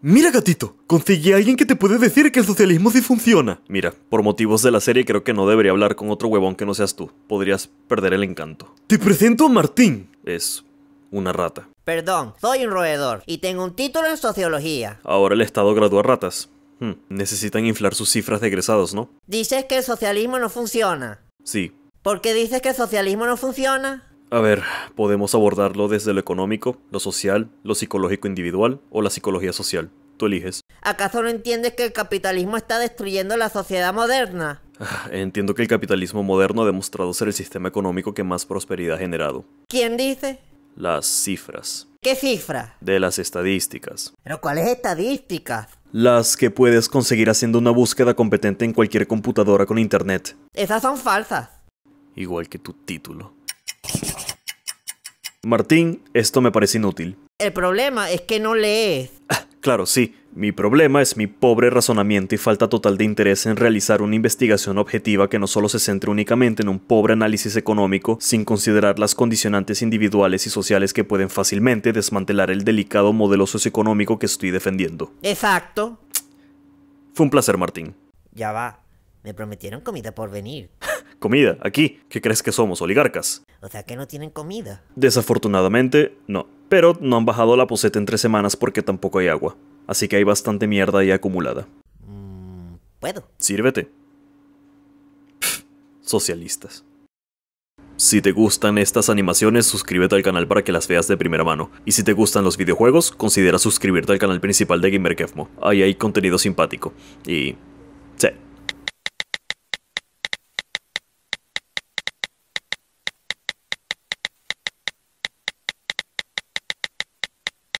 Mira, gatito, conseguí a alguien que te puede decir que el socialismo sí funciona. Mira, por motivos de la serie creo que no debería hablar con otro huevón que no seas tú. Podrías perder el encanto. Te presento a Martín. Es una rata. Perdón, soy un roedor y tengo un título en sociología. Ahora el Estado gradúa ratas. Hmm, necesitan inflar sus cifras de egresados, ¿no? Dices que el socialismo no funciona. Sí. ¿Por qué dices que el socialismo no funciona? A ver, podemos abordarlo desde lo económico, lo social, lo psicológico individual o la psicología social. Tú eliges. ¿Acaso no entiendes que el capitalismo está destruyendo la sociedad moderna? Ah, Entiendo que el capitalismo moderno ha demostrado ser el sistema económico que más prosperidad ha generado. ¿Quién dice? Las cifras ¿Qué cifra? de las estadísticas. ¿Pero cuáles estadísticas? Las que puedes conseguir haciendo una búsqueda competente en cualquier computadora con internet. Esas son falsas. Igual que tu título. Martín, esto me parece inútil. El problema es que no lees. Claro, sí. Mi problema es mi pobre razonamiento y falta total de interés en realizar una investigación objetiva que no solo se centre únicamente en un pobre análisis económico, sin considerar las condicionantes individuales y sociales que pueden fácilmente desmantelar el delicado modelo socioeconómico que estoy defendiendo. Exacto. Fue un placer, Martín. Ya va. Me prometieron comida por venir. Comida, aquí. ¿Qué crees que somos, oligarcas? O sea que no tienen comida. Desafortunadamente, no. Pero no han bajado la poseta en tres semanas porque tampoco hay agua. Así que hay bastante mierda ahí acumulada. Mm, Puedo. Sírvete. Pff, socialistas. Si te gustan estas animaciones, suscríbete al canal para que las veas de primera mano. Y si te gustan los videojuegos, considera suscribirte al canal principal de GamerKevmo. Ahí hay contenido simpático. Y...